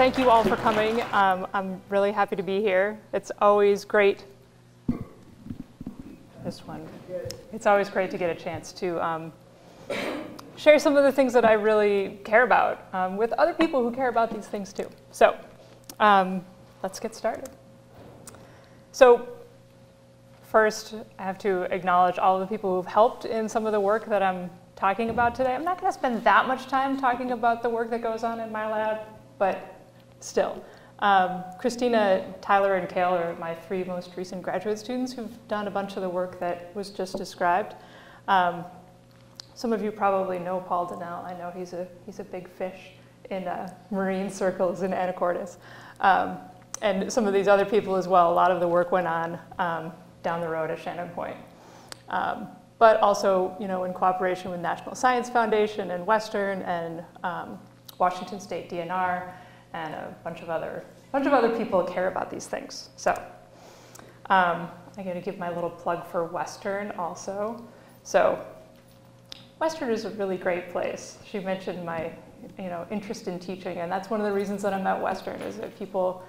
thank you all for coming. Um, I'm really happy to be here. It's always great. This one. It's always great to get a chance to um, share some of the things that I really care about um, with other people who care about these things too. So um, let's get started. So first, I have to acknowledge all the people who've helped in some of the work that I'm talking about today. I'm not going to spend that much time talking about the work that goes on in my lab, but still. Um, Christina, Tyler, and Kale are my three most recent graduate students who've done a bunch of the work that was just described. Um, some of you probably know Paul Dinnel. I know he's a, he's a big fish in uh, marine circles in Anacortes. Um, and some of these other people as well. A lot of the work went on um, down the road at Shannon Point. Um, but also you know, in cooperation with National Science Foundation and Western and um, Washington State DNR and a bunch of other, bunch of other people care about these things. So um, I'm going to give my little plug for Western also. So Western is a really great place. She mentioned my you know, interest in teaching, and that's one of the reasons that I'm at Western, is that people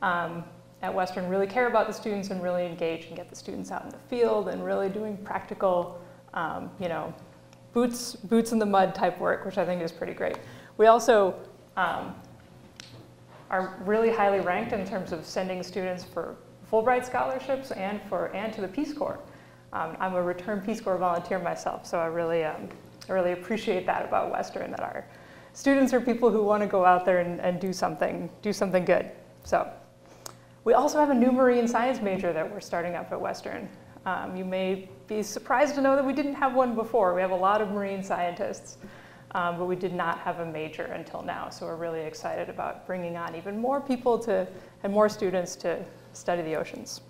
um, at Western really care about the students and really engage and get the students out in the field and really doing practical, um, you know, boots, boots in the mud type work, which I think is pretty great. We also um, are really highly ranked in terms of sending students for Fulbright scholarships and for and to the Peace Corps. Um, I'm a return Peace Corps volunteer myself, so I really, um, I really appreciate that about Western, that our students are people who want to go out there and, and do something, do something good. So. We also have a new marine science major that we're starting up at Western. Um, you may be surprised to know that we didn't have one before. We have a lot of marine scientists, um, but we did not have a major until now. So we're really excited about bringing on even more people to, and more students to study the oceans.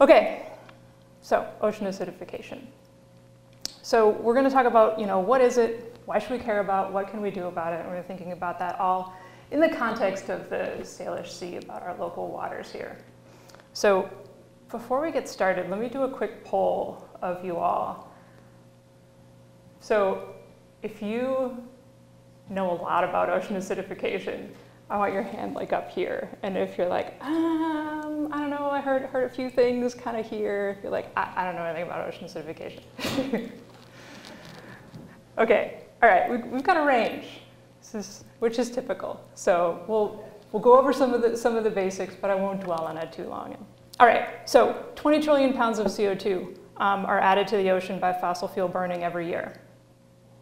Okay, so ocean acidification. So we're going to talk about, you know, what is it? Why should we care about? What can we do about it? And we're thinking about that all in the context of the Salish Sea about our local waters here. So before we get started, let me do a quick poll of you all. So if you know a lot about ocean acidification, I want your hand like up here. And if you're like, um, I don't know, I heard, heard a few things kind of here. You're like, I, I don't know anything about ocean acidification. okay, all right, we, we've got a range. Is which is typical. So we'll, we'll go over some of, the, some of the basics, but I won't dwell on it too long. All right, so 20 trillion pounds of CO2 um, are added to the ocean by fossil fuel burning every year.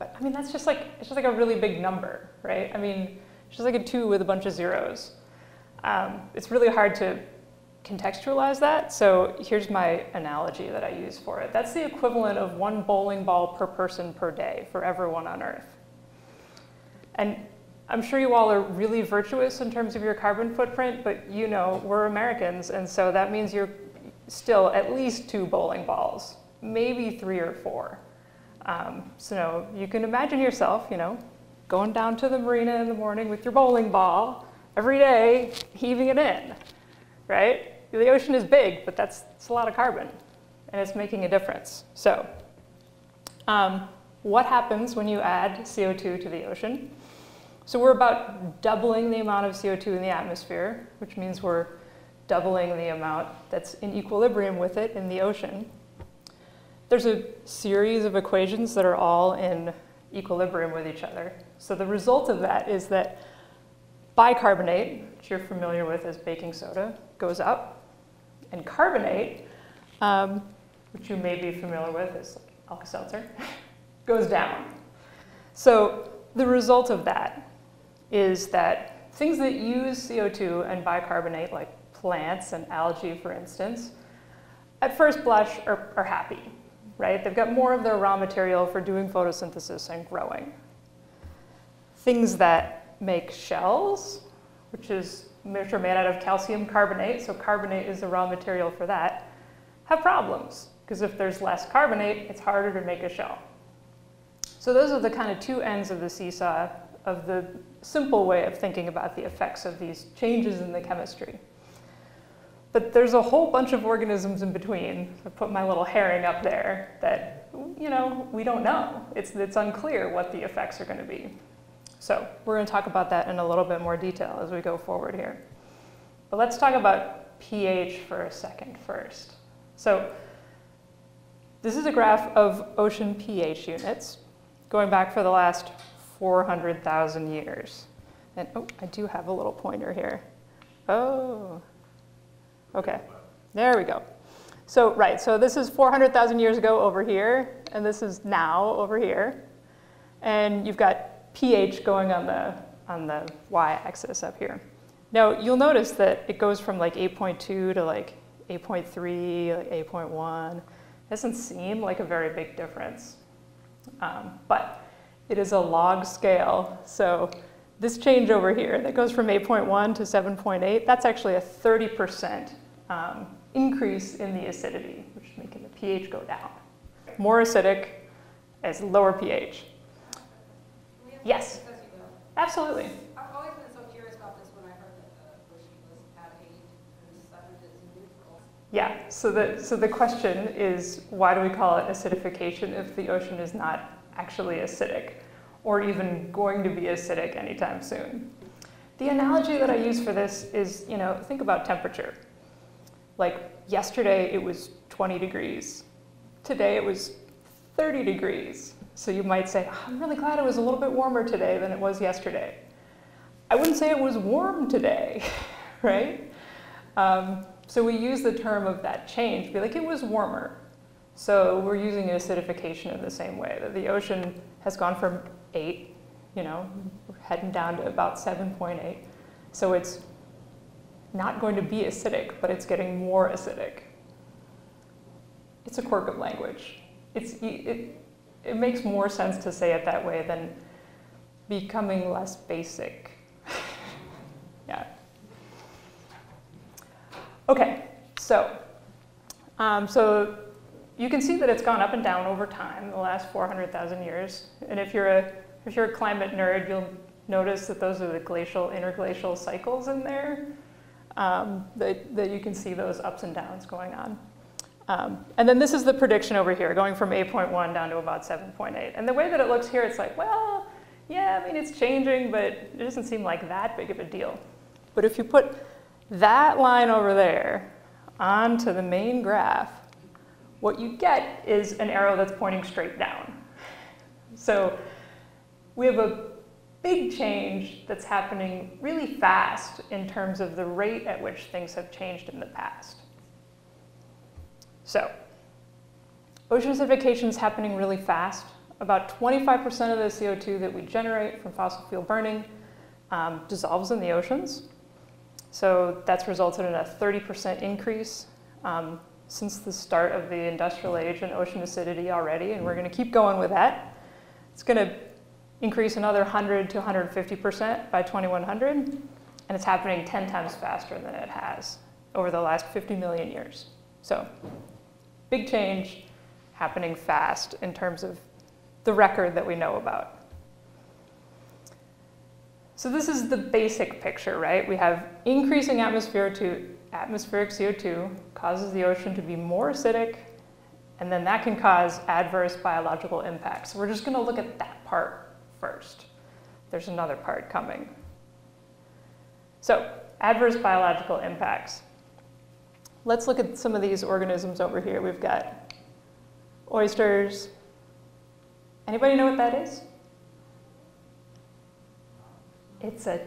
But I mean, that's just like, it's just like a really big number, right? I mean, it's just like a two with a bunch of zeros. Um, it's really hard to contextualize that, so here's my analogy that I use for it. That's the equivalent of one bowling ball per person per day for everyone on Earth. And I'm sure you all are really virtuous in terms of your carbon footprint, but you know, we're Americans, and so that means you're still at least two bowling balls, maybe three or four. Um, so you can imagine yourself, you know, going down to the marina in the morning with your bowling ball every day, heaving it in, right? The ocean is big, but that's, that's a lot of carbon, and it's making a difference. So um, what happens when you add CO2 to the ocean? So we're about doubling the amount of CO2 in the atmosphere, which means we're doubling the amount that's in equilibrium with it in the ocean. There's a series of equations that are all in equilibrium with each other. So the result of that is that bicarbonate, which you're familiar with as baking soda, goes up, and carbonate, um, which you may be familiar with as Alka-Seltzer, goes down. So the result of that is that things that use CO2 and bicarbonate, like plants and algae, for instance, at first blush are, are happy, right? They've got more of their raw material for doing photosynthesis and growing. Things that make shells, which is which are made out of calcium carbonate, so carbonate is the raw material for that, have problems. Because if there's less carbonate, it's harder to make a shell. So those are the kind of two ends of the seesaw of the simple way of thinking about the effects of these changes in the chemistry. But there's a whole bunch of organisms in between. I put my little herring up there that, you know, we don't know. It's, it's unclear what the effects are going to be. So we're going to talk about that in a little bit more detail as we go forward here. But let's talk about pH for a second first. So this is a graph of ocean pH units going back for the last 400,000 years. And oh, I do have a little pointer here. Oh, okay, there we go. So, right, so this is 400,000 years ago over here, and this is now over here. And you've got pH going on the, on the y-axis up here. Now, you'll notice that it goes from like 8.2 to like 8.3, like 8.1. Doesn't seem like a very big difference. Um, but it is a log scale. So this change over here that goes from 8.1 to 7.8, that's actually a 30% um, increase in the acidity, which is making the pH go down. More acidic as lower pH. Yes. Absolutely. I've always been so curious about this when I heard that the ocean was at eight and seven is neutral. Yeah, so the, so the question is why do we call it acidification if the ocean is not actually acidic or even going to be acidic anytime soon? The analogy that I use for this is, you know, think about temperature. Like yesterday it was 20 degrees. Today it was 30 degrees. So you might say, I'm really glad it was a little bit warmer today than it was yesterday. I wouldn't say it was warm today, right? Um, so we use the term of that change, be like, it was warmer. So we're using acidification in the same way, that the ocean has gone from 8, you know, heading down to about 7.8. So it's not going to be acidic, but it's getting more acidic. It's a quirk of language. It's, it, it makes more sense to say it that way than becoming less basic. yeah. Okay, so, um, so you can see that it's gone up and down over time the last 400,000 years. And if you're a if you're a climate nerd, you'll notice that those are the glacial interglacial cycles in there. Um, that, that you can see those ups and downs going on. Um, and then this is the prediction over here, going from 8.1 down to about 7.8. And the way that it looks here, it's like, well, yeah, I mean, it's changing, but it doesn't seem like that big of a deal. But if you put that line over there onto the main graph, what you get is an arrow that's pointing straight down. So we have a big change that's happening really fast in terms of the rate at which things have changed in the past. So, ocean acidification is happening really fast. About 25% of the CO2 that we generate from fossil fuel burning um, dissolves in the oceans. So that's resulted in a 30% increase um, since the start of the industrial age in ocean acidity already, and we're going to keep going with that. It's going to increase another 100 to 150% by 2100, and it's happening 10 times faster than it has over the last 50 million years. So big change happening fast in terms of the record that we know about. So this is the basic picture, right? We have increasing atmosphere to atmospheric CO2 causes the ocean to be more acidic, and then that can cause adverse biological impacts. We're just gonna look at that part first. There's another part coming. So adverse biological impacts. Let's look at some of these organisms over here. We've got oysters. Anybody know what that is? It's a,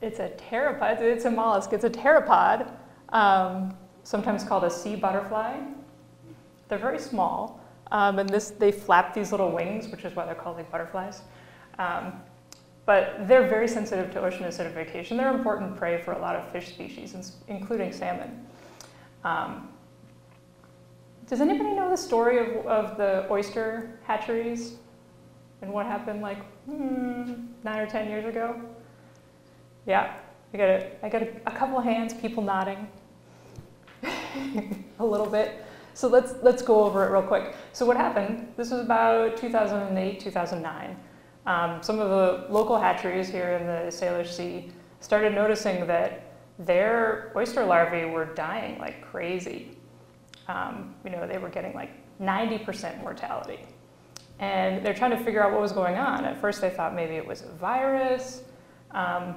it's a pteropod, it's a mollusk, it's a pteropod, um, sometimes called a sea butterfly. They're very small, um, and this, they flap these little wings, which is why they're called like butterflies. Um, but they're very sensitive to ocean acidification. They're important prey for a lot of fish species, including salmon. Um, does anybody know the story of, of the oyster hatcheries and what happened like hmm, nine or 10 years ago? Yeah, I got a, I got a, a couple of hands, people nodding a little bit. So let's, let's go over it real quick. So what happened, this was about 2008, 2009. Um, some of the local hatcheries here in the Salish Sea started noticing that their oyster larvae were dying like crazy. Um, you know, they were getting like 90% mortality. And they're trying to figure out what was going on. At first, they thought maybe it was a virus, um,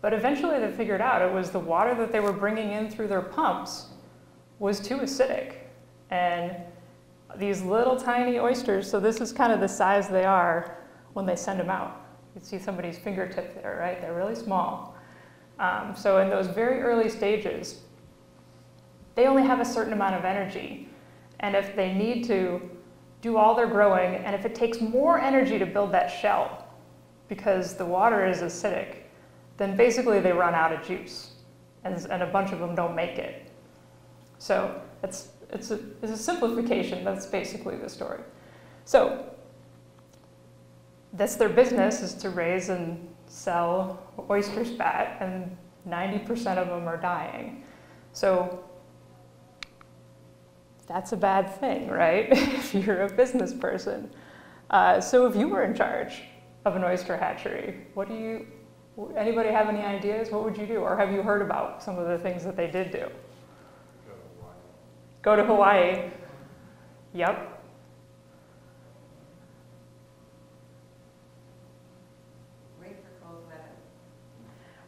but eventually they figured out it was the water that they were bringing in through their pumps was too acidic. And these little tiny oysters, so this is kind of the size they are when they send them out. You see somebody's fingertip there, right? They're really small. Um, so in those very early stages, they only have a certain amount of energy. And if they need to do all their growing, and if it takes more energy to build that shell because the water is acidic, then basically they run out of juice, and, and a bunch of them don't make it. So it's, it's, a, it's a simplification, that's basically the story. So that's their business is to raise and sell oyster spat, and 90% of them are dying. So that's a bad thing, right? if you're a business person. Uh, so if you were in charge of an oyster hatchery, what do you, anybody have any ideas? What would you do? Or have you heard about some of the things that they did do? Go to Hawaii. Yep. Wait for cold weather.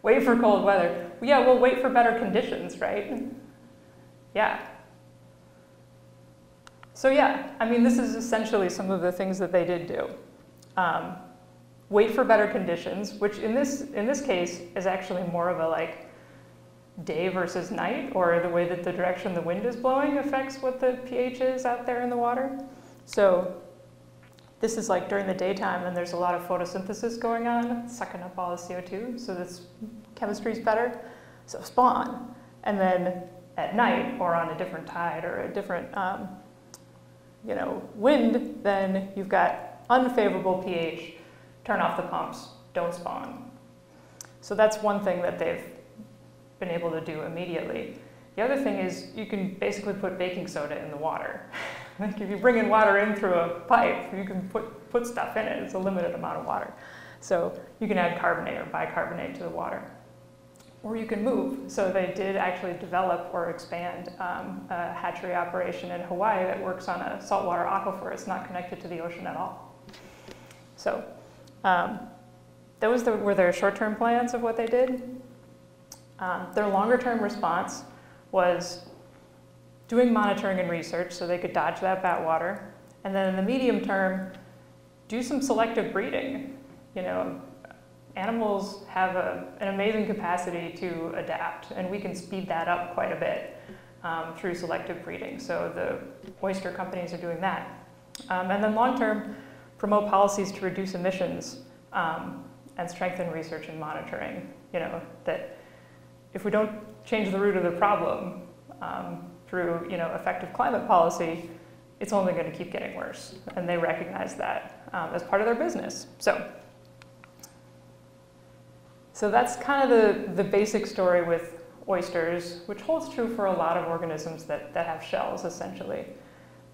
Wait for cold weather. Yeah, we'll wait for better conditions, right? Yeah. So yeah, I mean, this is essentially some of the things that they did do. Um, wait for better conditions, which in this, in this case is actually more of a like day versus night, or the way that the direction the wind is blowing affects what the pH is out there in the water. So this is like during the daytime and there's a lot of photosynthesis going on, sucking up all the CO2, so this chemistry is better. So spawn. And then at night or on a different tide or a different um, you know, wind, then you've got unfavorable pH, turn off the pumps, don't spawn. So that's one thing that they've been able to do immediately. The other thing is you can basically put baking soda in the water. like if you bring in water in through a pipe, you can put, put stuff in it. It's a limited amount of water. So you can add carbonate or bicarbonate to the water. Or you can move. So they did actually develop or expand um, a hatchery operation in Hawaii that works on a saltwater aquifer. It's not connected to the ocean at all. So um, those were their short-term plans of what they did. Um, their longer-term response was doing monitoring and research so they could dodge that bat water. And then in the medium term, do some selective breeding. You know, animals have a, an amazing capacity to adapt, and we can speed that up quite a bit um, through selective breeding. So the oyster companies are doing that. Um, and then long term, promote policies to reduce emissions um, and strengthen research and monitoring. You know, that if we don't change the root of the problem um, through you know, effective climate policy, it's only going to keep getting worse. And they recognize that um, as part of their business. So, so that's kind of the, the basic story with oysters, which holds true for a lot of organisms that, that have shells, essentially.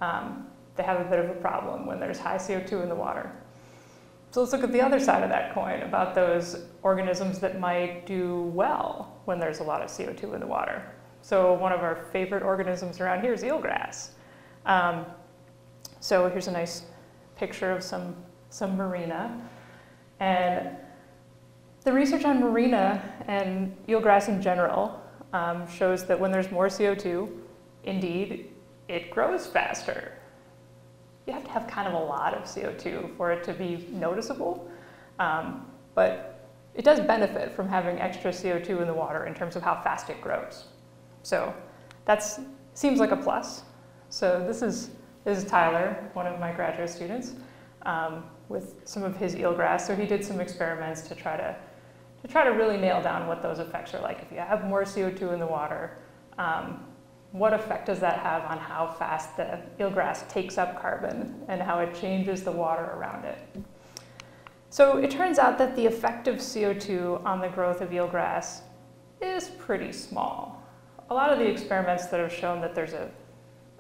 Um, they have a bit of a problem when there's high CO2 in the water. So let's look at the other side of that coin about those organisms that might do well when there's a lot of CO2 in the water. So one of our favorite organisms around here is eelgrass. Um, so here's a nice picture of some, some marina. And the research on marina and eelgrass in general um, shows that when there's more CO2, indeed, it grows faster you have to have kind of a lot of CO2 for it to be noticeable. Um, but it does benefit from having extra CO2 in the water in terms of how fast it grows. So that seems like a plus. So this is, this is Tyler, one of my graduate students, um, with some of his eelgrass. So he did some experiments to try to, to try to really nail down what those effects are like. If you have more CO2 in the water, um, what effect does that have on how fast the eelgrass takes up carbon and how it changes the water around it? So it turns out that the effect of CO2 on the growth of eelgrass is pretty small. A lot of the experiments that have shown that there's a,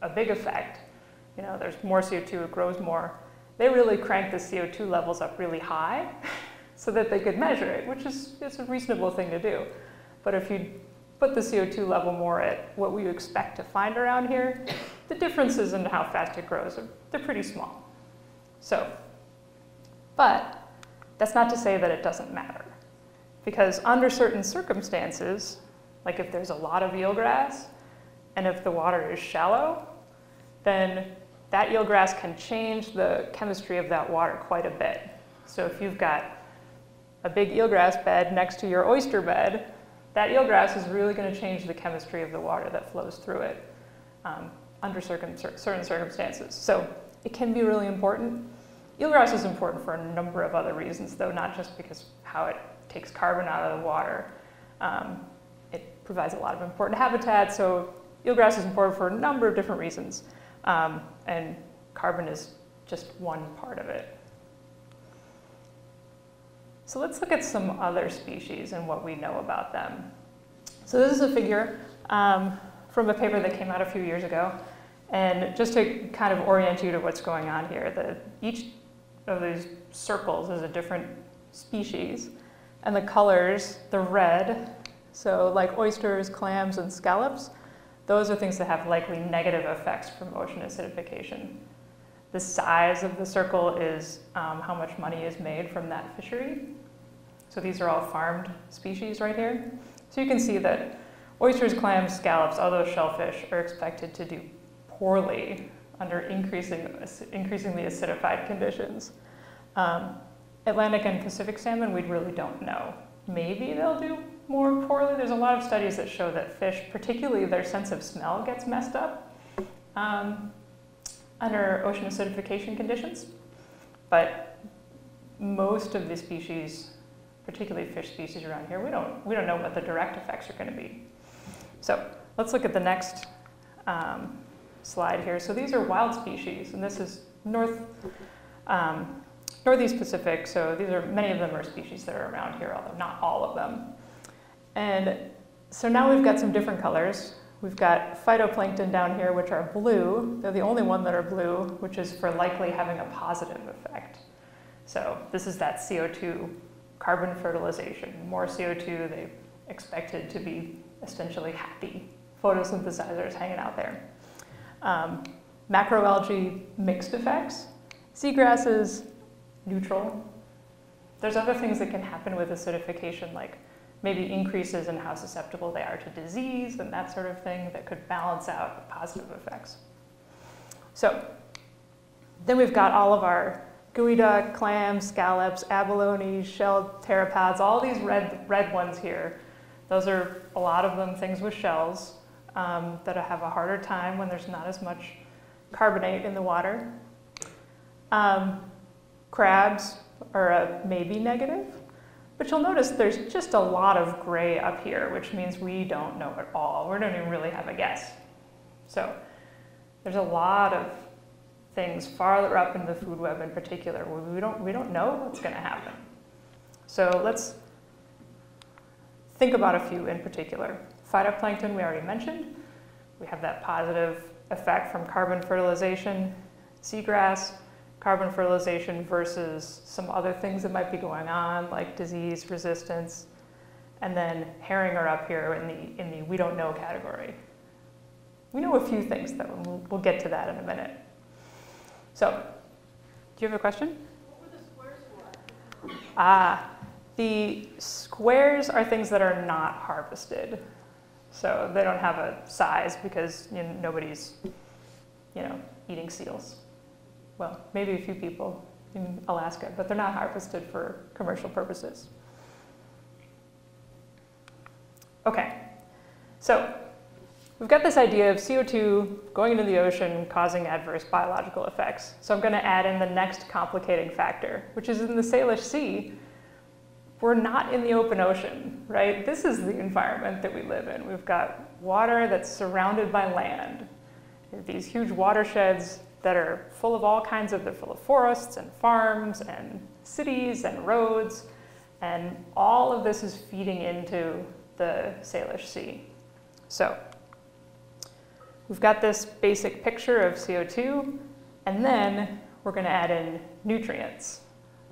a big effect, you know, there's more CO2, it grows more, they really crank the CO2 levels up really high so that they could measure it, which is, is a reasonable thing to do. But if you put the CO2 level more at what we expect to find around here, the differences in how fast it grows are they're pretty small. So, but that's not to say that it doesn't matter. Because under certain circumstances, like if there's a lot of eelgrass and if the water is shallow, then that eelgrass can change the chemistry of that water quite a bit. So if you've got a big eelgrass bed next to your oyster bed, that eelgrass is really going to change the chemistry of the water that flows through it um, under certain circumstances. So it can be really important. Eelgrass is important for a number of other reasons, though, not just because how it takes carbon out of the water. Um, provides a lot of important habitat, so eelgrass is important for a number of different reasons. Um, and carbon is just one part of it. So let's look at some other species and what we know about them. So this is a figure um, from a paper that came out a few years ago. And just to kind of orient you to what's going on here, the, each of these circles is a different species. And the colors, the red, so like oysters, clams, and scallops, those are things that have likely negative effects from ocean acidification. The size of the circle is um, how much money is made from that fishery. So these are all farmed species right here. So you can see that oysters, clams, scallops, all those shellfish are expected to do poorly under increasing, increasingly acidified conditions. Um, Atlantic and Pacific salmon, we really don't know. Maybe they'll do more poorly. There's a lot of studies that show that fish, particularly their sense of smell, gets messed up um, under ocean acidification conditions. But most of the species, particularly fish species around here, we don't, we don't know what the direct effects are going to be. So let's look at the next um, slide here. So these are wild species, and this is North, um, Northeast Pacific, so these are, many of them are species that are around here, although not all of them. And so now we've got some different colors. We've got phytoplankton down here, which are blue. They're the only one that are blue, which is for likely having a positive effect. So this is that CO2 carbon fertilization. More CO2, they expected to be essentially happy photosynthesizers hanging out there. Um, macroalgae, mixed effects. Seagrasses, neutral. There's other things that can happen with acidification, like maybe increases in how susceptible they are to disease and that sort of thing that could balance out positive effects. So then we've got all of our geoduck, clams, scallops, abalones, shelled pteropods, all these red, red ones here. Those are a lot of them things with shells um, that have a harder time when there's not as much carbonate in the water. Um, crabs are a maybe negative. But you'll notice there's just a lot of gray up here, which means we don't know at all. We don't even really have a guess. So there's a lot of things farther up in the food web in particular where we don't, we don't know what's going to happen. So let's think about a few in particular. Phytoplankton, we already mentioned. We have that positive effect from carbon fertilization. Seagrass, carbon fertilization versus some other things that might be going on, like disease resistance. And then herring are up here in the, in the we don't know category. We know a few things, though, and we'll, get to that in a minute. So, do you have a question? What were the squares for? Ah, the squares are things that are not harvested. So they don't have a size because you know, nobody's, you know, eating seals well, maybe a few people in Alaska, but they're not harvested for commercial purposes. Okay, so we've got this idea of CO2 going into the ocean causing adverse biological effects. So I'm going to add in the next complicating factor, which is in the Salish Sea. We're not in the open ocean, right? This is the environment that we live in. We've got water that's surrounded by land. These huge watersheds that are full of all kinds of, they're full of forests and farms and cities and roads. And all of this is feeding into the Salish Sea. So we've got this basic picture of CO2, and then we're going to add in nutrients.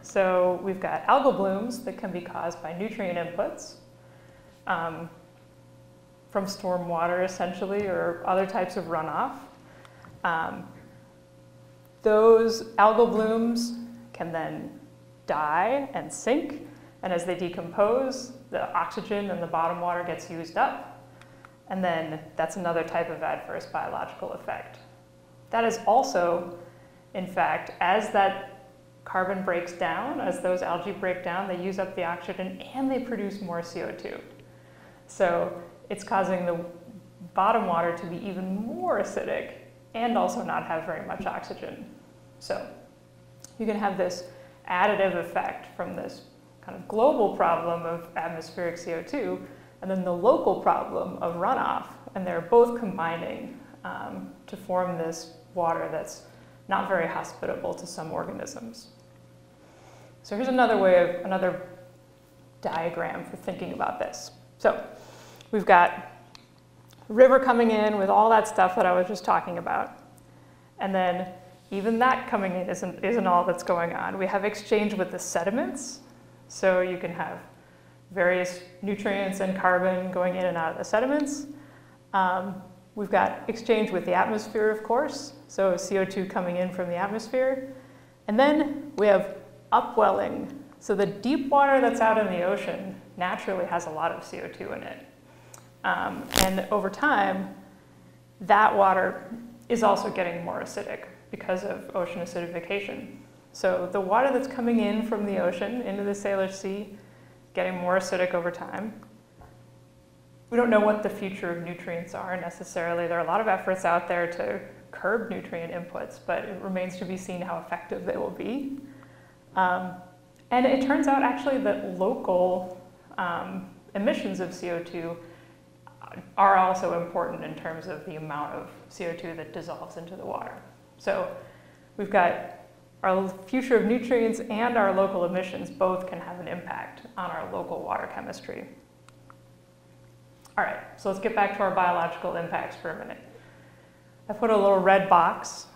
So we've got algal blooms that can be caused by nutrient inputs um, from storm water, essentially, or other types of runoff. Um, those algal blooms can then die and sink, and as they decompose, the oxygen in the bottom water gets used up, and then that's another type of adverse biological effect. That is also, in fact, as that carbon breaks down, as those algae break down, they use up the oxygen and they produce more CO2. So it's causing the bottom water to be even more acidic and also not have very much oxygen. So you can have this additive effect from this kind of global problem of atmospheric CO2 and then the local problem of runoff. And they're both combining um, to form this water that's not very hospitable to some organisms. So here's another way of, another diagram for thinking about this. So we've got river coming in with all that stuff that I was just talking about. And then even that coming in isn't, isn't all that's going on. We have exchange with the sediments. So you can have various nutrients and carbon going in and out of the sediments. Um, we've got exchange with the atmosphere, of course. So CO2 coming in from the atmosphere. And then we have upwelling. So the deep water that's out in the ocean naturally has a lot of CO2 in it. Um, and over time, that water is also getting more acidic because of ocean acidification. So the water that's coming in from the ocean into the Salish Sea, getting more acidic over time. We don't know what the future of nutrients are necessarily. There are a lot of efforts out there to curb nutrient inputs, but it remains to be seen how effective they will be. Um, and it turns out actually that local um, emissions of CO2 are also important in terms of the amount of CO2 that dissolves into the water. So we've got our future of nutrients and our local emissions both can have an impact on our local water chemistry. All right, so let's get back to our biological impacts for a minute. I put a little red box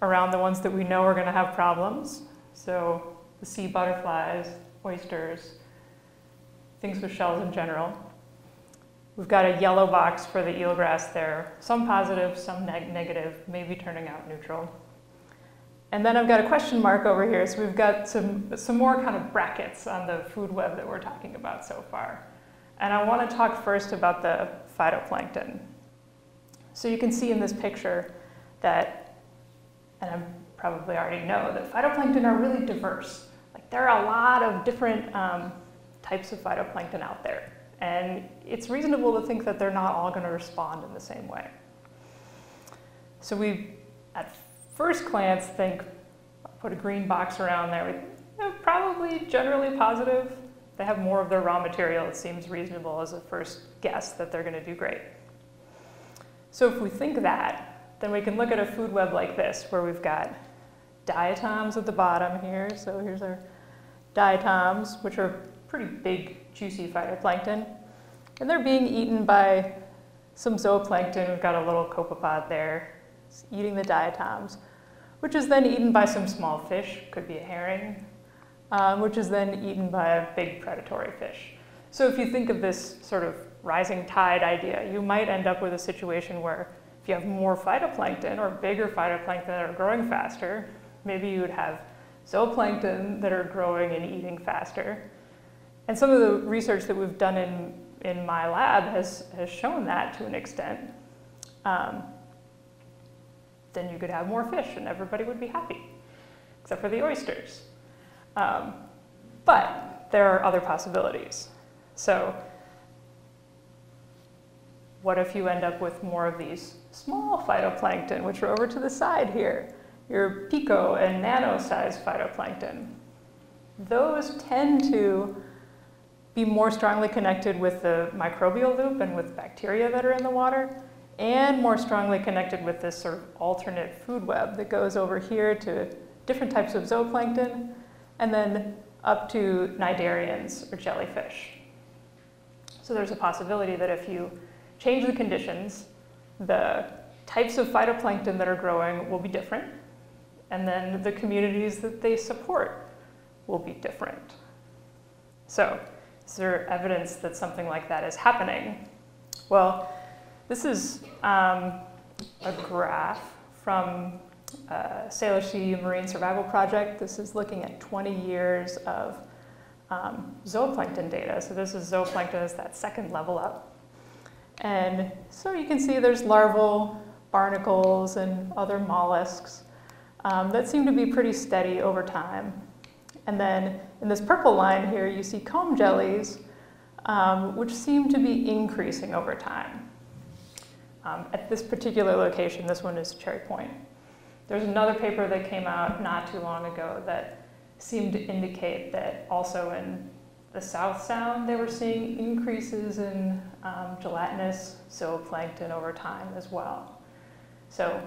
around the ones that we know are going to have problems. So the sea butterflies, oysters, things with shells in general. We've got a yellow box for the eelgrass there, some positive, some neg negative, maybe turning out neutral. And then I've got a question mark over here, so we've got some, some more kind of brackets on the food web that we're talking about so far. And I want to talk first about the phytoplankton. So you can see in this picture that, and I probably already know, that phytoplankton are really diverse. Like there are a lot of different um, types of phytoplankton out there. And it's reasonable to think that they're not all going to respond in the same way. So we, at first glance, think, put a green box around there, know, probably generally positive. They have more of their raw material. It seems reasonable as a first guess that they're going to do great. So if we think that, then we can look at a food web like this, where we've got diatoms at the bottom here. So here's our diatoms, which are pretty big juicy phytoplankton. And they're being eaten by some zooplankton. We've got a little copepod there it's eating the diatoms, which is then eaten by some small fish, could be a herring, um, which is then eaten by a big predatory fish. So if you think of this sort of rising tide idea, you might end up with a situation where if you have more phytoplankton or bigger phytoplankton that are growing faster, maybe you would have zooplankton that are growing and eating faster. And some of the research that we've done in, in my lab has, has shown that to an extent. Um, then you could have more fish and everybody would be happy, except for the oysters. Um, but there are other possibilities. So what if you end up with more of these small phytoplankton, which are over to the side here, your pico and nano-sized phytoplankton? Those tend to be more strongly connected with the microbial loop and with bacteria that are in the water, and more strongly connected with this sort of alternate food web that goes over here to different types of zooplankton, and then up to cnidarians or jellyfish. So there's a possibility that if you change the conditions, the types of phytoplankton that are growing will be different, and then the communities that they support will be different. So is there evidence that something like that is happening? Well, this is um, a graph from uh, Salish Sea Marine Survival Project. This is looking at 20 years of um, zooplankton data. So this is zooplankton is that second level up. And so you can see there's larval barnacles and other mollusks um, that seem to be pretty steady over time. And then in this purple line here, you see comb jellies, um, which seem to be increasing over time. Um, at this particular location, this one is Cherry Point. There's another paper that came out not too long ago that seemed to indicate that also in the South Sound, they were seeing increases in um, gelatinous zooplankton over time as well. So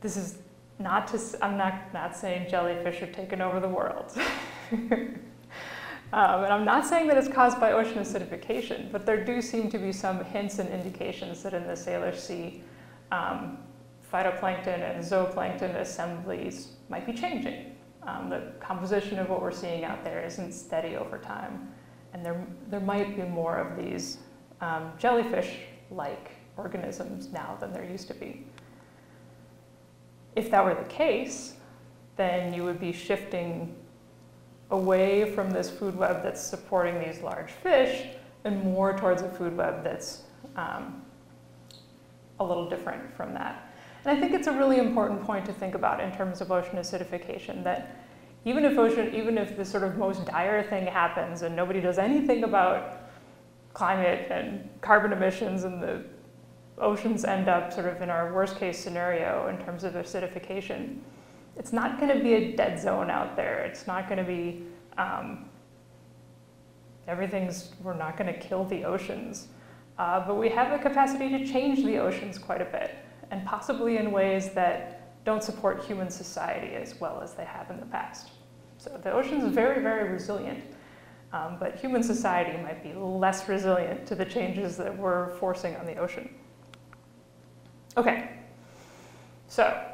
this is not to, I'm not, not saying jellyfish are taking over the world. Um, and I'm not saying that it's caused by ocean acidification, but there do seem to be some hints and indications that in the Salish Sea, um, phytoplankton and zooplankton assemblies might be changing. Um, the composition of what we're seeing out there isn't steady over time, and there, there might be more of these um, jellyfish-like organisms now than there used to be. If that were the case, then you would be shifting away from this food web that's supporting these large fish and more towards a food web that's um, a little different from that. And I think it's a really important point to think about in terms of ocean acidification that even if ocean, even if the sort of most dire thing happens and nobody does anything about climate and carbon emissions and the oceans end up sort of in our worst case scenario in terms of acidification, it's not going to be a dead zone out there. It's not going to be um, everything's, we're not going to kill the oceans. Uh, but we have the capacity to change the oceans quite a bit, and possibly in ways that don't support human society as well as they have in the past. So the ocean's very, very resilient, um, but human society might be less resilient to the changes that we're forcing on the ocean. Okay, so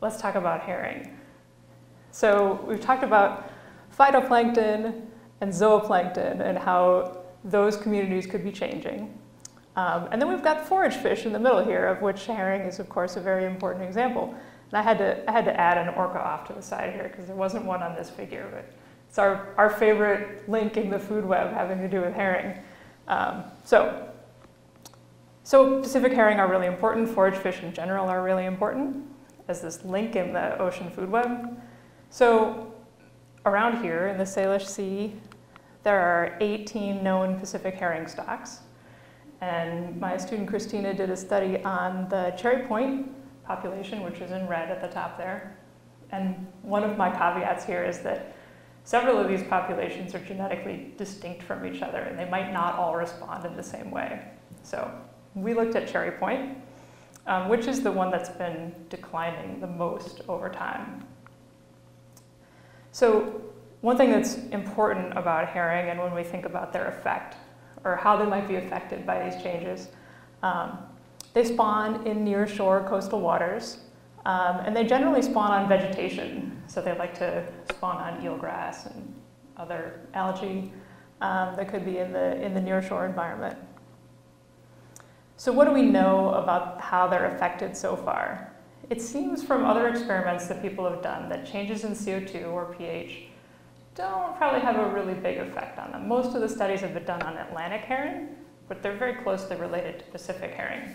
let's talk about herring. So we've talked about phytoplankton and zooplankton and how those communities could be changing. Um, and then we've got forage fish in the middle here, of which herring is, of course, a very important example. And I had to, I had to add an orca off to the side here because there wasn't one on this figure, but it's our, our favorite link in the food web having to do with herring. Um, so, so Pacific herring are really important. Forage fish in general are really important as this link in the ocean food web. So around here in the Salish Sea, there are 18 known Pacific herring stocks. And my student Christina did a study on the Cherry Point population, which is in red at the top there. And one of my caveats here is that several of these populations are genetically distinct from each other, and they might not all respond in the same way. So we looked at Cherry Point, um, which is the one that's been declining the most over time. So one thing that's important about herring and when we think about their effect or how they might be affected by these changes, um, they spawn in near shore coastal waters um, and they generally spawn on vegetation. So they like to spawn on eelgrass and other algae um, that could be in the, in the near shore environment. So what do we know about how they're affected so far? It seems from other experiments that people have done that changes in CO2 or pH don't probably have a really big effect on them. Most of the studies have been done on Atlantic herring, but they're very closely related to Pacific herring.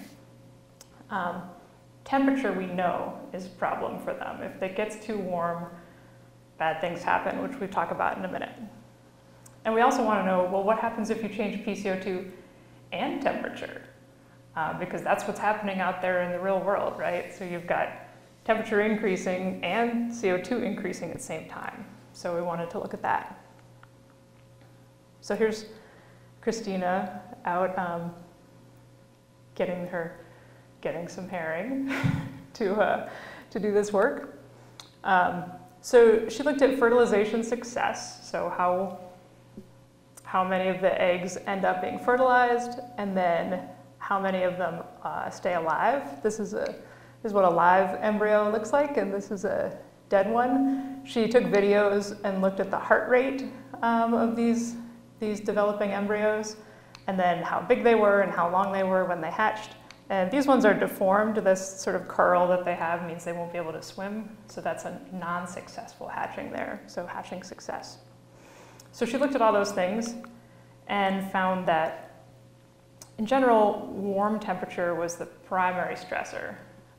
Um, temperature we know is a problem for them. If it gets too warm, bad things happen, which we talk about in a minute. And we also want to know, well, what happens if you change PCO2 and temperature? Uh, because that's what's happening out there in the real world, right? So you've got temperature increasing and CO2 increasing at the same time. So we wanted to look at that. So here's Christina out um, getting her, getting some herring to, uh, to do this work. Um, so she looked at fertilization success, so how, how many of the eggs end up being fertilized, and then how many of them uh, stay alive. This is, a, this is what a live embryo looks like, and this is a dead one. She took videos and looked at the heart rate um, of these, these developing embryos, and then how big they were and how long they were when they hatched, And these ones are deformed. This sort of curl that they have means they won't be able to swim. So that's a non successful hatching there. So hatching success. So she looked at all those things and found that, in general, warm temperature was the primary stressor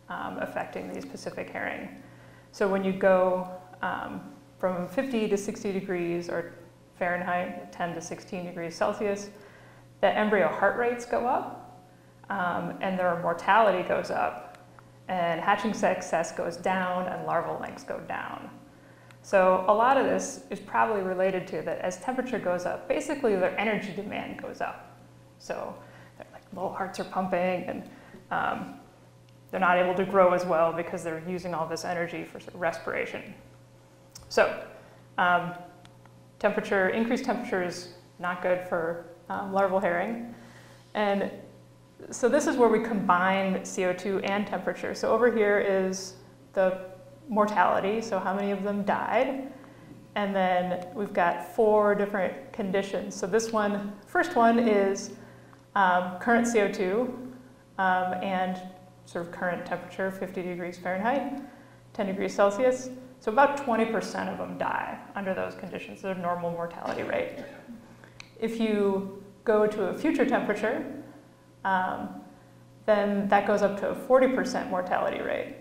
um, affecting these Pacific herring. So when you go um, from 50 to 60 degrees or Fahrenheit, 10 to 16 degrees Celsius, the embryo heart rates go up um, and their mortality goes up and hatching success goes down and larval lengths go down. So a lot of this is probably related to that as temperature goes up, basically their energy demand goes up. So little hearts are pumping and um, they're not able to grow as well because they're using all this energy for sort of respiration. So um, temperature, increased temperature is not good for um, larval herring. And so this is where we combine CO2 and temperature. So over here is the mortality, so how many of them died. And then we've got four different conditions. So this one, first one is um, current CO2 um, and sort of current temperature, 50 degrees Fahrenheit, 10 degrees Celsius. So about 20% of them die under those conditions, their normal mortality rate. If you go to a future temperature, um, then that goes up to a 40% mortality rate.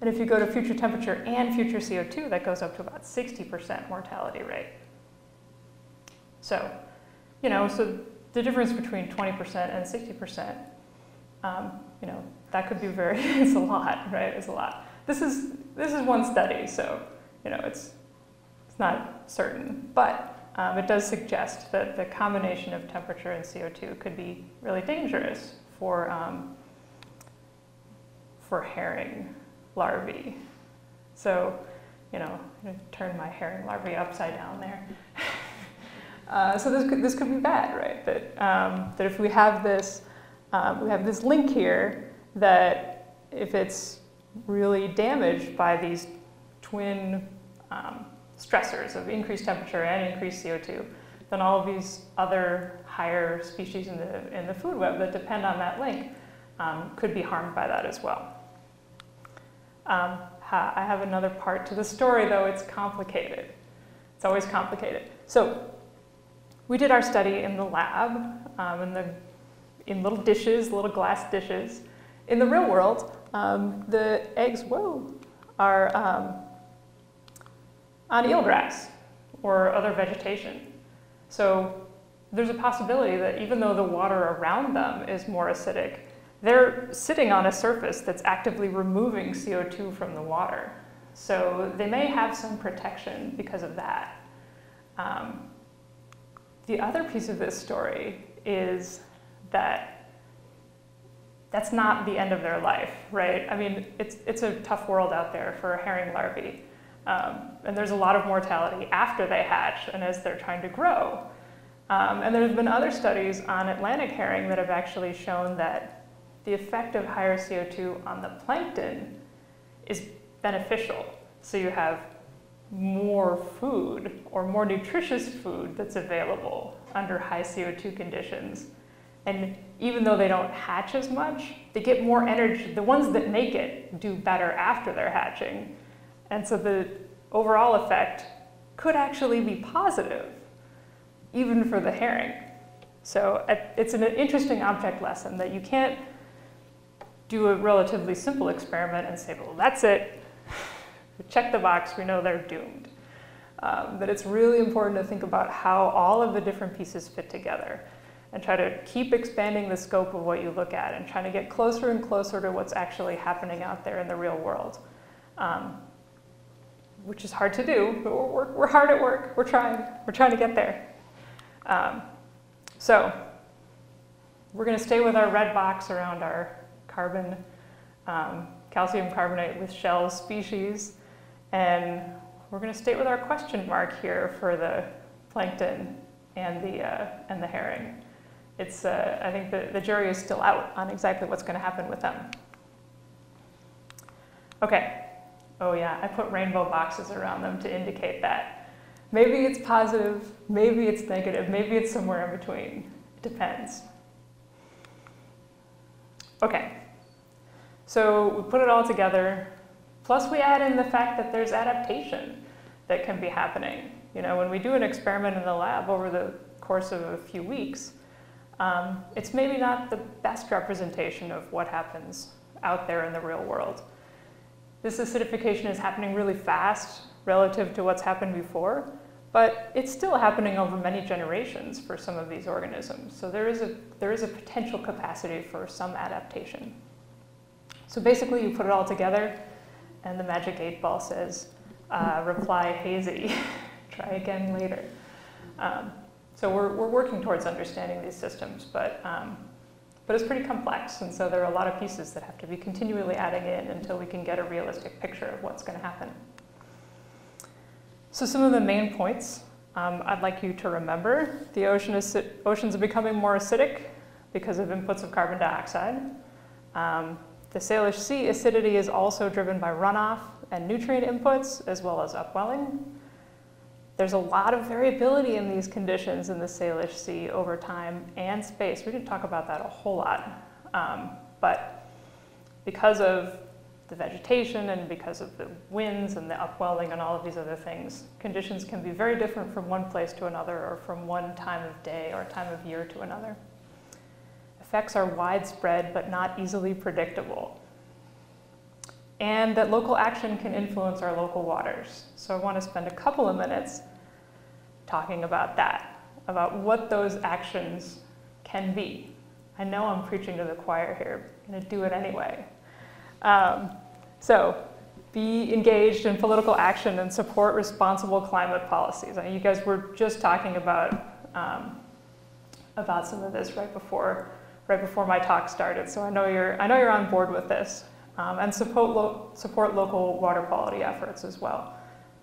And if you go to future temperature and future CO2, that goes up to about 60% mortality rate. So, you know, so the difference between 20% and 60%, um, you know, that could be very, it's a lot, right? It's a lot. This is, this is one study, so, you know, it's, it's not certain. But um, it does suggest that the combination of temperature and CO2 could be really dangerous for, um, for herring larvae. So, you know, turn my herring larvae upside down there. uh, so this could, this could be bad, right? That, um, that if we have this, um, we have this link here that if it's really damaged by these twin um, stressors of increased temperature and increased CO2, then all of these other higher species in the, in the food web that depend on that link um, could be harmed by that as well. Um, I have another part to the story, though it's complicated. It's always complicated. So we did our study in the lab, um, in, the, in little dishes, little glass dishes. In the real world, um, the eggs, whoa, are um, on eelgrass or other vegetation. So there's a possibility that even though the water around them is more acidic, they're sitting on a surface that's actively removing CO2 from the water. So they may have some protection because of that. Um, the other piece of this story is that that's not the end of their life, right? I mean, it's, it's a tough world out there for herring larvae. Um, and there's a lot of mortality after they hatch and as they're trying to grow. Um, and there's been other studies on Atlantic herring that have actually shown that the effect of higher CO2 on the plankton is beneficial. So you have more food or more nutritious food that's available under high CO2 conditions. And even though they don't hatch as much, they get more energy. The ones that make it do better after they're hatching. And so the overall effect could actually be positive, even for the herring. So it's an interesting object lesson that you can't do a relatively simple experiment and say, well, that's it. Check the box, we know they're doomed. Um, but it's really important to think about how all of the different pieces fit together and try to keep expanding the scope of what you look at and trying to get closer and closer to what's actually happening out there in the real world. Um, which is hard to do, but we're, we're, hard at work. We're trying. We're trying to get there. Um, so we're going to stay with our red box around our carbon, um, calcium carbonate with shells species, and we're going to stay with our question mark here for the plankton and the, uh, and the herring. It's, uh, I think the, the jury is still out on exactly what's going to happen with them. Okay, oh yeah, I put rainbow boxes around them to indicate that. Maybe it's positive, maybe it's negative, maybe it's somewhere in between. It depends. Okay, So we put it all together, plus we add in the fact that there's adaptation that can be happening. You know, when we do an experiment in the lab over the course of a few weeks, um, it's maybe not the best representation of what happens out there in the real world. This acidification is happening really fast relative to what's happened before, but it's still happening over many generations for some of these organisms. So there is a, there is a potential capacity for some adaptation. So basically, you put it all together, and the magic eight ball says, uh, reply hazy, try again later. Um, so we're, we're working towards understanding these systems, but, um, but it's pretty complex, and so there are a lot of pieces that have to be continually adding in until we can get a realistic picture of what's going to happen. So some of the main points um, I'd like you to remember. The ocean is, oceans are becoming more acidic because of inputs of carbon dioxide. Um, the Salish Sea acidity is also driven by runoff and nutrient inputs, as well as upwelling. There's a lot of variability in these conditions in the Salish Sea over time and space. We didn't talk about that a whole lot. Um, but because of the vegetation and because of the winds and the upwelling and all of these other things, conditions can be very different from one place to another or from one time of day or time of year to another effects are widespread but not easily predictable. And that local action can influence our local waters. So I want to spend a couple of minutes talking about that, about what those actions can be. I know I'm preaching to the choir here, I'm going to do it anyway. Um, so, be engaged in political action and support responsible climate policies. I mean, you guys were just talking about um, about some of this right before right before my talk started. So I know you're, I know you're on board with this. Um, and support, lo support local water quality efforts as well.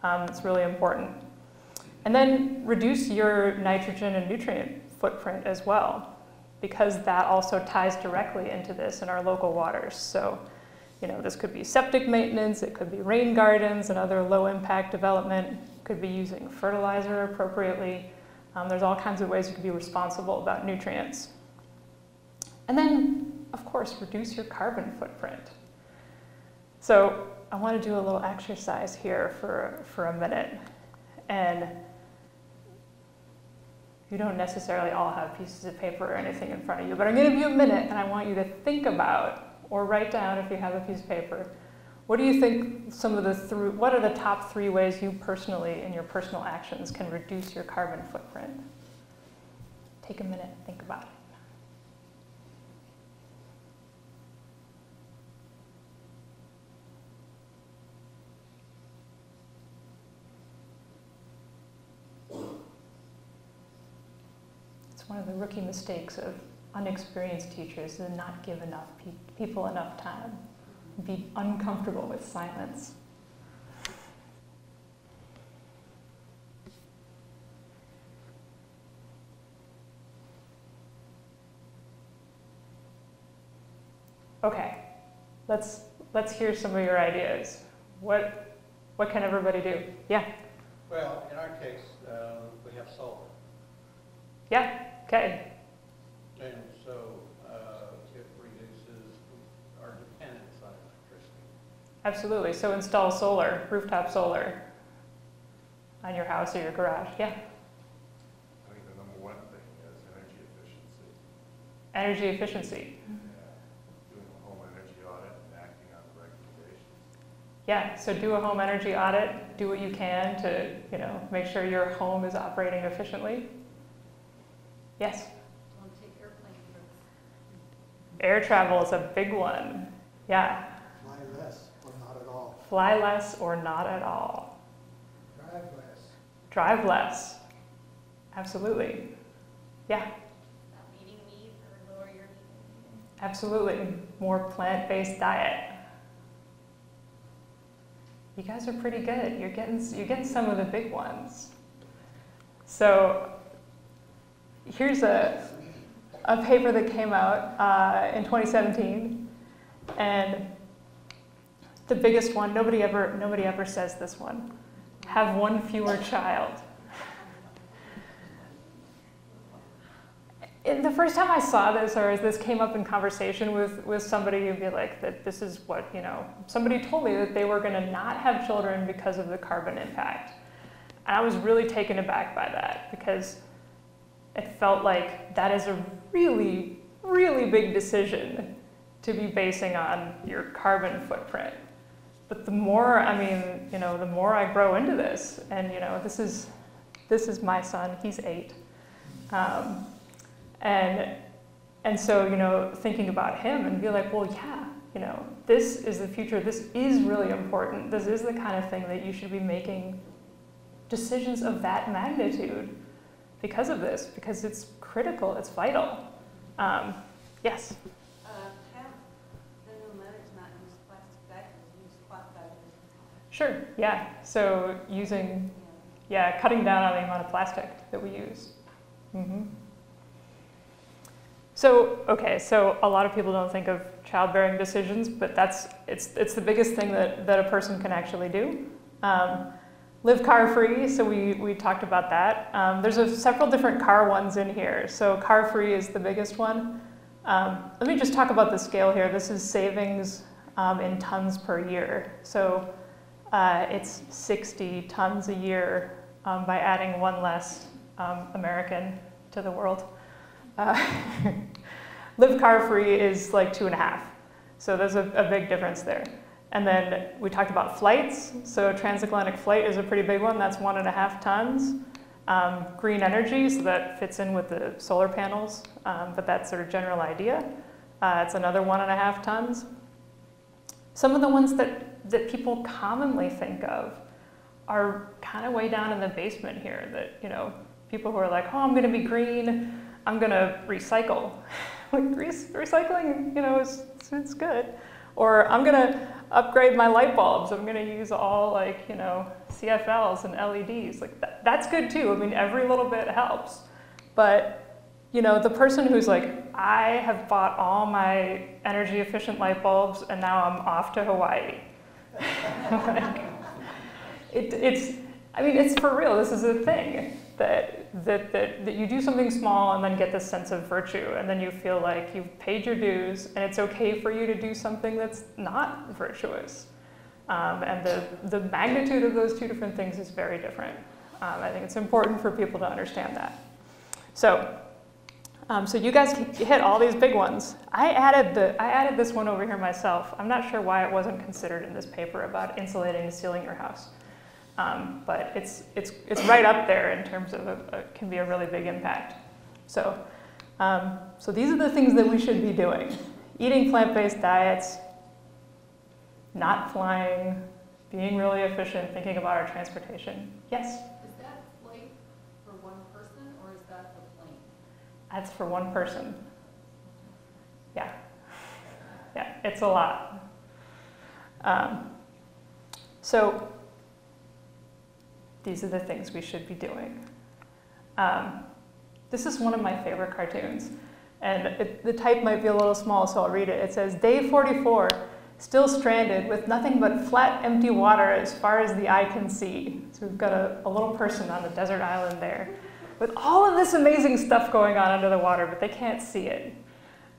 Um, it's really important. And then reduce your nitrogen and nutrient footprint as well, because that also ties directly into this in our local waters. So, you know, this could be septic maintenance, it could be rain gardens and other low impact development, could be using fertilizer appropriately. Um, there's all kinds of ways you can be responsible about nutrients. And then, of course, reduce your carbon footprint. So I want to do a little exercise here for, for a minute. And you don't necessarily all have pieces of paper or anything in front of you, but I'm going to give you a minute and I want you to think about or write down if you have a piece of paper. What do you think some of the th- what are the top three ways you personally in your personal actions can reduce your carbon footprint? Take a minute, think about it. One of the rookie mistakes of unexperienced teachers is not give enough pe people enough time, be uncomfortable with silence. Okay, let's let's hear some of your ideas. What what can everybody do? Yeah. Well, in our case, uh, we have solar. Yeah. Okay. And so uh, it reduces our dependence on electricity. Absolutely. So install solar, rooftop solar on your house or your garage. Yeah. I think the number one thing is energy efficiency. Energy efficiency. Yeah. Doing a home energy audit and acting on the recommendations. Yeah, so do a home energy audit, do what you can to, you know, make sure your home is operating efficiently. Yes? Don't take airplane trips. Air travel is a big one. Yeah. Fly less or not at all. Fly less or not at all. Drive less. Drive less. Absolutely. Yeah, eating meat or lower your meat. absolutely. More plant based diet. You guys are pretty good. You're getting, you're getting some of the big ones. So here's a, a paper that came out uh, in 2017, and the biggest one, nobody ever, nobody ever says this one, have one fewer child. in the first time I saw this, or as this came up in conversation with, with somebody, you'd be like, that this is what, you know, somebody told me that they were going to not have children because of the carbon impact. And I was really taken aback by that because it felt like that is a really, really big decision to be basing on your carbon footprint. But the more, I mean, you know, the more I grow into this, and you know, this is, this is my son. He's eight, um, and and so you know, thinking about him and be like, well, yeah, you know, this is the future. This is really important. This is the kind of thing that you should be making decisions of that magnitude because of this, because it's critical. It's vital. Um, yes. Uh, have the new letters not use plastic bags, use cloth bags? Sure. Yeah. So using yeah, cutting down on the amount of plastic that we use. hmm So, okay, so a lot of people don't think of childbearing decisions, but that's, it's, it's the biggest thing that, that a person can actually do. Um, live car free, so we, we talked about that. Um, there's a, several different car ones in here. So car free is the biggest one. Um, let me just talk about the scale here. This is savings um, in tons per year. So uh, it's 60 tons a year um, by adding one less um, American to the world. Uh, live car free is like two and a half. So there's a, a, big difference there. And then we talked about flights. So transatlantic flight is a pretty big one. That's one and a half tons. Um, green energy, so that fits in with the solar panels, um, but that's sort of general idea. Uh, it's another one and a half tons. Some of the ones that, that people commonly think of are kind of way down in the basement here that, you know, people who are like, oh, I'm going to be green, I'm going to recycle. like, re recycling, you know, is, it's good. Or I'm going to upgrade my light bulbs. I'm going to use all, like, you know, CFLs and LEDs. Like, that, that's good too. I mean, every little bit helps. But, you know, the person who's like, I have bought all my energy efficient light bulbs and now I'm off to Hawaii. like, it, it's, I mean, it's for real. This is a thing that, that, that, that you do something small and then get this sense of virtue, and then you feel like you've paid your dues, and it's okay for you to do something that's not virtuous. Um, and the, the magnitude of those two different things is very different. Um, I think it's important for people to understand that. So, um, so you guys hit all these big ones. I added, the, I added this one over here myself. I'm not sure why it wasn't considered in this paper about insulating and sealing your house. Um, but it's, it's, it's right up there in terms of a, a can be a really big impact. So, um, so these are the things that we should be doing. Eating plant-based diets, not flying, being really efficient, thinking about our transportation. Yes? Is that flight for one person or is that the plane? That's for one person. Yeah. Yeah, it's a lot. Um, so these are the things we should be doing. Um, this is one of my favorite cartoons. And it, the type might be a little small, so I'll read it. It says, Day 44, still stranded with nothing but flat, empty water as far as the eye can see. So we've got a, a little person on a desert island there with all of this amazing stuff going on under the water, but they can't see it.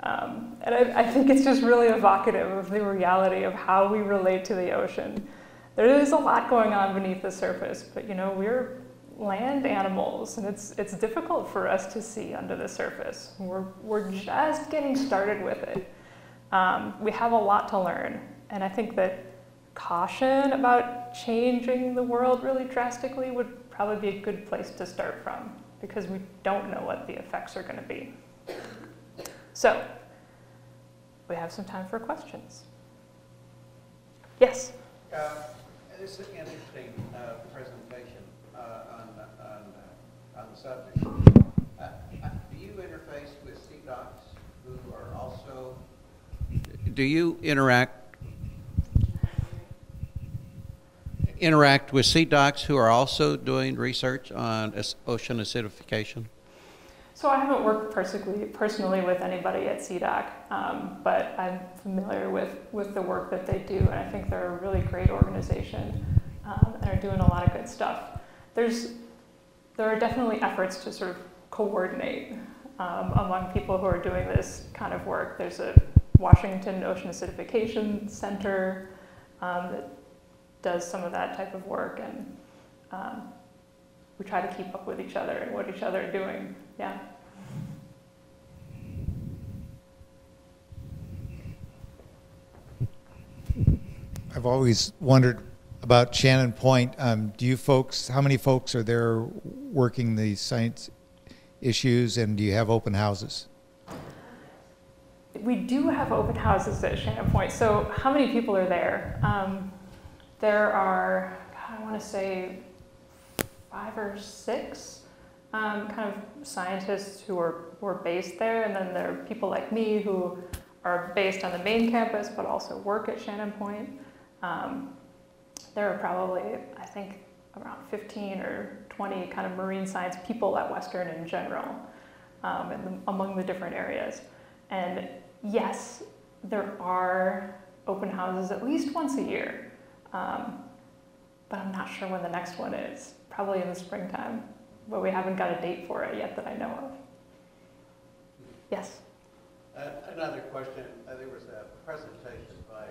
Um, and I, I think it's just really evocative of the reality of how we relate to the ocean there is a lot going on beneath the surface, but you know, we're land animals and it's, it's difficult for us to see under the surface. We're, we're just getting started with it. Um, we have a lot to learn. And I think that caution about changing the world really drastically would probably be a good place to start from because we don't know what the effects are going to be. So, we have some time for questions. Yes? Uh, this is an interesting uh, presentation uh, on, on, on the subject. Uh, uh, do you interface with SeaDocs who are also, do you interact interact with SeaDocs who are also doing research on ocean acidification? So I haven't worked personally, personally with anybody at SeaDoc, um, but I'm familiar with, with the work that they do, and I think they're a really great organization um, and are doing a lot of good stuff. There's, there are definitely efforts to sort of coordinate um, among people who are doing this kind of work. There's a Washington Ocean Acidification Center um, that does some of that type of work, and um, we try to keep up with each other and what each other are doing. Yeah. I've always wondered about Shannon Point. Um, do you folks, how many folks are there working the science issues, and do you have open houses? We do have open houses at Shannon Point. So, how many people are there? Um, there are, I want to say, five or six um, kind of scientists who are, who are based there, and then there are people like me who are based on the main campus but also work at Shannon Point. Um, there are probably, I think, around 15 or 20 kind of marine science people at Western in general, um, and the, among the different areas. And yes, there are open houses at least once a year, um, but I'm not sure when the next one is. Probably in the springtime, but we haven't got a date for it yet that I know of. Yes. Uh, Another question, Uh, there was a presentation by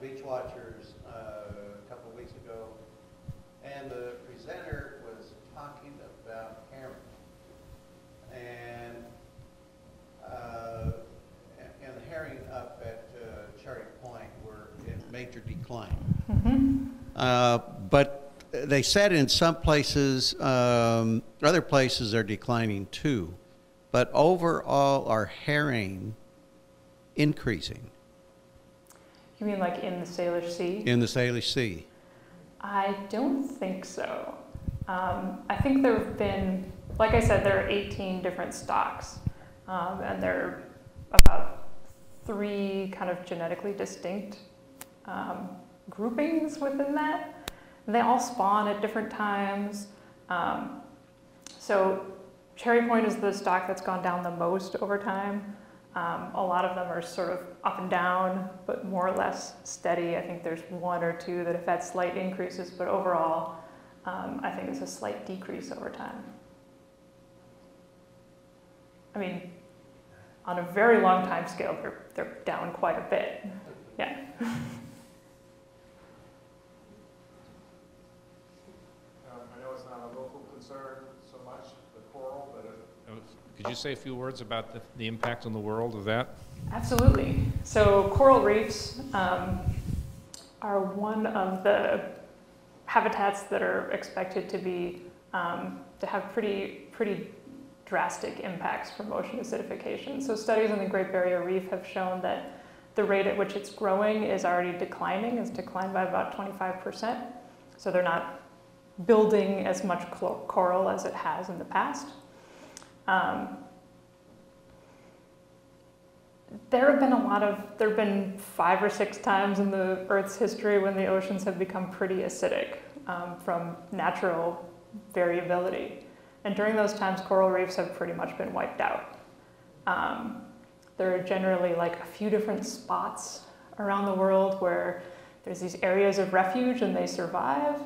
Beach Watchers uh, a couple of weeks ago, and the presenter was talking about herring. And, uh, and herring up at uh, Cherry Point were in major decline. Mm-hmm. Uh, But they said in some places, um, other places are declining too. But overall, are herring increasing You mean like in the Salish Sea? in the Salish Sea? I don't think so. Um, I think there have been, like I said, there are 18 different stocks, um, and there are about three kind of genetically distinct um, groupings within that. And they all spawn at different times. Um, so Cherry Point is the stock that's gone down the most over time. Um, a lot of them are sort of up and down, but more or less steady. I think there's one or two that have had slight increases, but overall, um, I think it's a slight decrease over time. I mean, on a very long time scale, they're, they're down quite a bit. Yeah. Um, I know it's not a local concern so much, the coral, but it, Could you say a few words about the, the impact on the world of that? Absolutely. So coral reefs um, are one of the habitats that are expected to be um, to have pretty pretty drastic impacts from ocean acidification. So studies in the Great Barrier Reef have shown that the rate at which it's growing is already declining. It's declined by about 25%. So they're not building as much coral as it has in the past. Um, there have been a lot of, there have been five or six times in the Earth's history when the oceans have become pretty acidic um, from natural variability. And during those times, coral reefs have pretty much been wiped out. Um, there are generally like a few different spots around the world where there's these areas of refuge and they survive,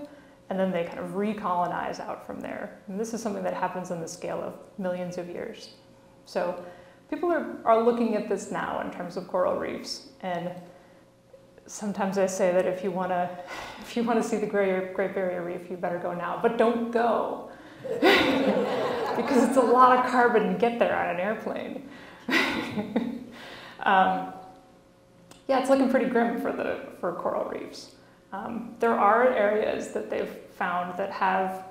and then they kind of recolonize out from there. And this is something that happens on the scale of millions of years. So people are, are looking at this now in terms of coral reefs. And sometimes I say that if you want to if you want to see the Great, Great Barrier Reef, you better go now. But don't go. because it's a lot of carbon to get there on an airplane. um, yeah, it's looking pretty grim for the for coral reefs. Um, there are areas that they've found that have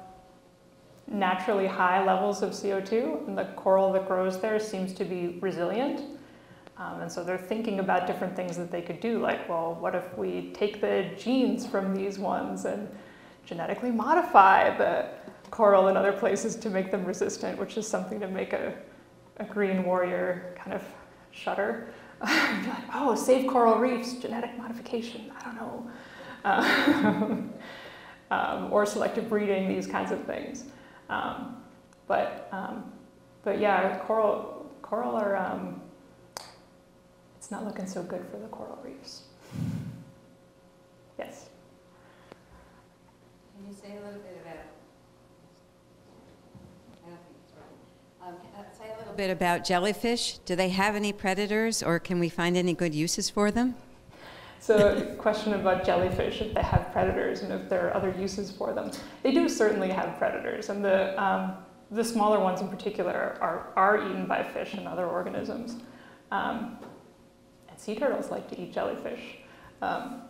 naturally high levels of CO2, and the coral that grows there seems to be resilient. Um, and so they're thinking about different things that they could do, like, well, what if we take the genes from these ones and genetically modify the coral in other places to make them resistant, which is something to make a, a green warrior kind of shudder. like, oh, save coral reefs, genetic modification, I don't know. Um, um, or selective breeding, these kinds of things. Um, but, um, but yeah, coral, coral are, um, it's not looking so good for the coral reefs. Yes. Can you say a little bit about, um, uh, say a little bit about jellyfish. Do they have any predators or can we find any good uses for them? So, question about jellyfish, if they have predators and if there are other uses for them. They do certainly have predators, and the, um, the smaller ones in particular are, are eaten by fish and other organisms. Um, and sea turtles like to eat jellyfish. Um,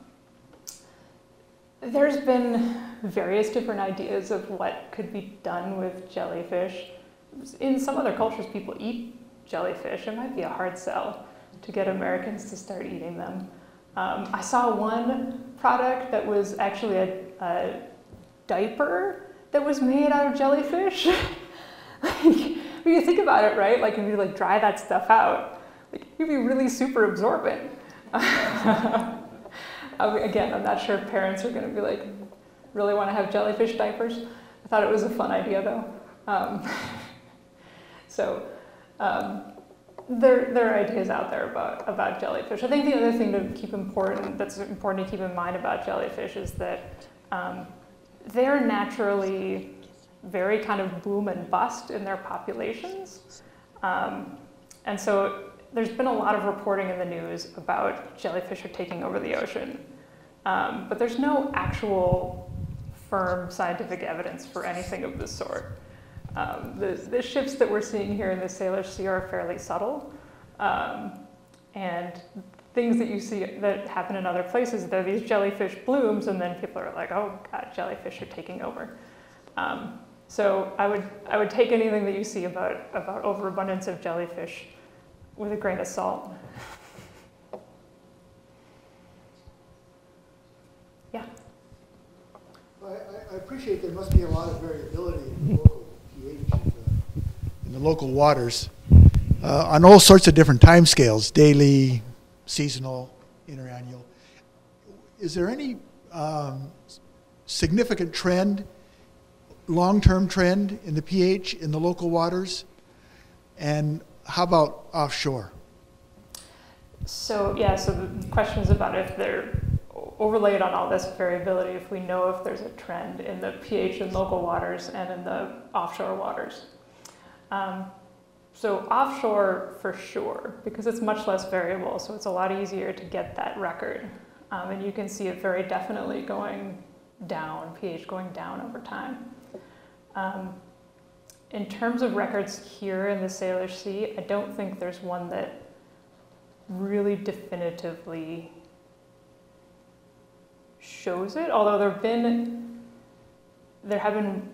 there's been various different ideas of what could be done with jellyfish. In some other cultures, people eat jellyfish. It might be a hard sell to get Americans to start eating them. Um, I saw one product that was actually a, a diaper that was made out of jellyfish. like, when you think about it, right? Like if you like dry that stuff out, like you'd be really super absorbent. Again, I'm not sure if parents are going to be like, really want to have jellyfish diapers. I thought it was a fun idea though. Um, so um, there, there are ideas out there about, about jellyfish. I think the other thing to keep important, that's important to keep in mind about jellyfish is that um, they're naturally very kind of boom and bust in their populations. Um, and so there's been a lot of reporting in the news about jellyfish are taking over the ocean. Um, but there's no actual firm scientific evidence for anything of this sort. Um, the, the, shifts that we're seeing here in the Salish Sea are fairly subtle. Um, and things that you see that happen in other places, there are these jellyfish blooms, and then people are like, oh God, jellyfish are taking over. Um, so I would, I would take anything that you see about, about overabundance of jellyfish with a grain of salt. yeah? I, I appreciate there must be a lot of variability in the local waters uh, on all sorts of different time scales, daily, seasonal, interannual. Is there any um, significant trend, long-term trend in the pH in the local waters? And how about offshore? So yeah, so the question is about if they're overlaid on all this variability, if we know if there's a trend in the pH in local waters and in the offshore waters. Um, so offshore for sure, because it's much less variable, so it's a lot easier to get that record. Um, and you can see it very definitely going down, pH going down over time. Um, in terms of records here in the Salish Sea, I don't think there's one that really definitively shows it, although there have been, there have been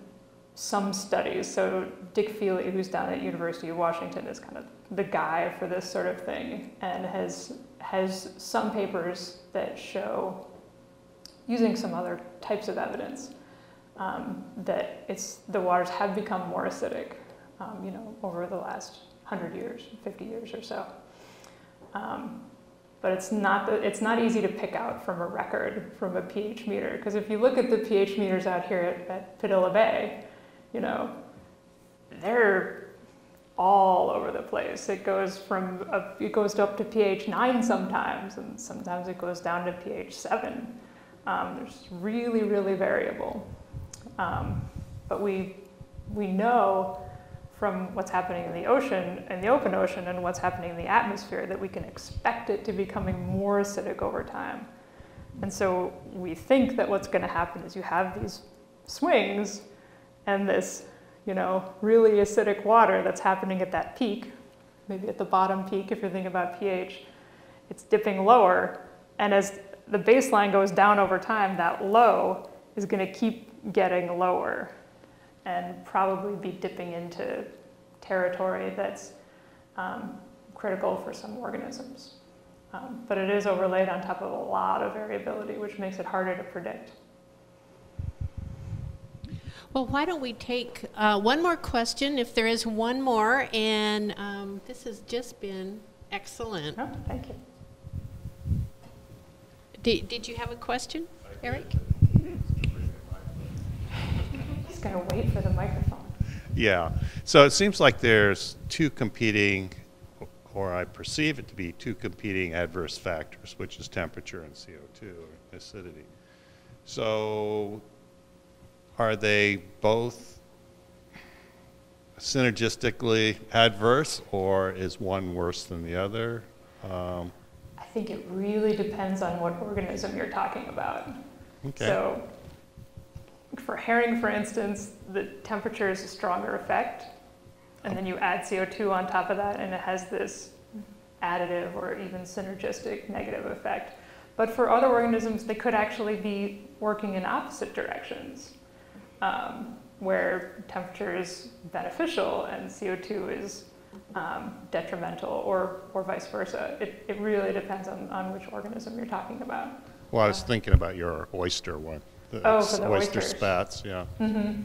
some studies. So Dick Feely, who's down at University of Washington, is kind of the guy for this sort of thing, and has has some papers that show, using some other types of evidence, um, that it's the waters have become more acidic, um, you know, over the last hundred years, fifty years or so. Um, but it's not, the, it's not easy to pick out from a record from a pH meter. Because if you look at the pH meters out here at, at Padilla Bay, you know, they're all over the place. It goes from, a, it goes up to pH 9 sometimes, and sometimes it goes down to pH 7. Um, there's really, really variable. Um, but we, we know from what's happening in the ocean, in the open ocean, and what's happening in the atmosphere, that we can expect it to be becoming more acidic over time. And so we think that what's going to happen is you have these swings and this, you know, really acidic water that's happening at that peak, maybe at the bottom peak if you're thinking about pH, it's dipping lower. And as the baseline goes down over time, that low is going to keep getting lower and probably be dipping into territory that's um, critical for some organisms. Um, but it is overlaid on top of a lot of variability, which makes it harder to predict. Well, why don't we take uh, one more question, if there is one more, and um, this has just been excellent. Oh, thank you. Did, did you have a question, Eric? Just going to wait for the microphone. Yeah. So it seems like there's two competing, or I perceive it to be two competing adverse factors, which is temperature and CO2 or acidity. So are they both synergistically adverse, or is one worse than the other? Um, I think it really depends on what organism you're talking about. Okay. So, for herring, for instance, the temperature is a stronger effect, and then you add CO2 on top of that, and it has this additive or even synergistic negative effect. But for other organisms, they could actually be working in opposite directions, um, where temperature is beneficial and CO2 is um, detrimental, or, or vice versa. It, it really depends on, on which organism you're talking about. Well, I was thinking about your oyster one. The Oh, for the Oyster oysters. spats, yeah. hmm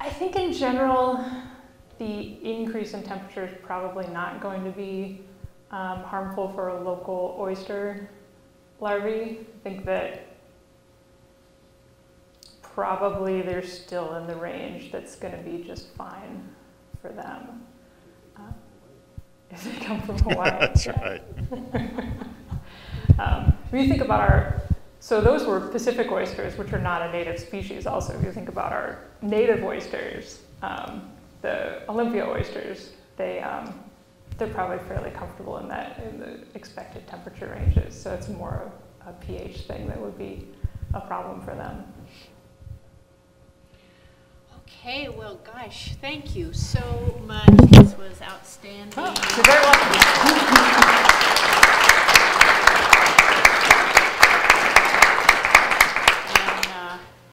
I think in general, the increase in temperature is probably not going to be um, harmful for a local oyster larvae. I think that probably they're still in the range that's going to be just fine for them. Uh, If they come from Hawaii. That's right. Um, When you think about our, so those were Pacific oysters, which are not a native species also. If you think about our native oysters, um, the Olympia oysters, they, um, they're probably fairly comfortable in that, in the expected temperature ranges. So it's more a pH thing that would be a problem for them. Okay, well, gosh, thank you so much. This was outstanding.